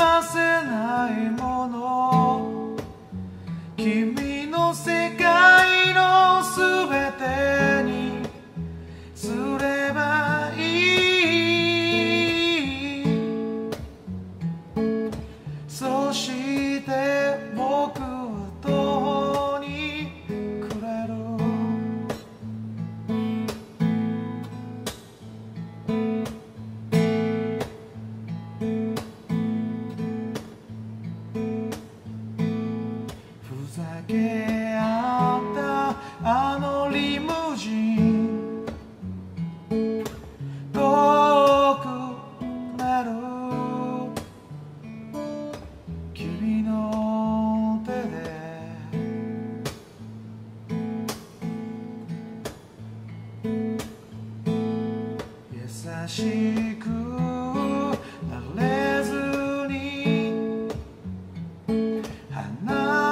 ばせないもの。君の世界の全てにしくなれずに離れ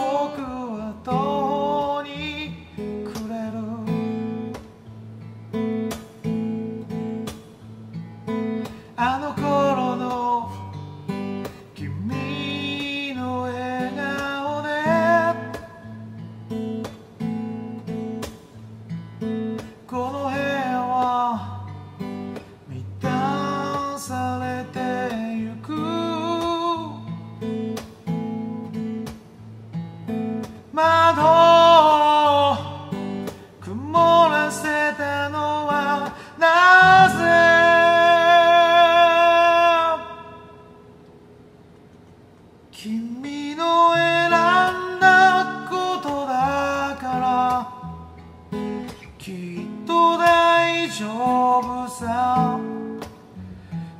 僕窓を曇らせたのはなぜ君の選んだことだからきっと大丈夫さ。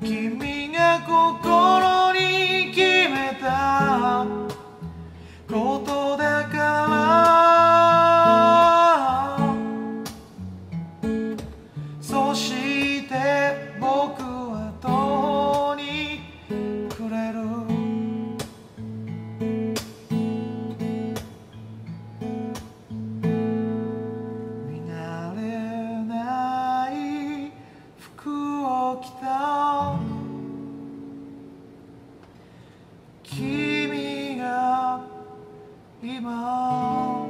君が心に決めたこと君が今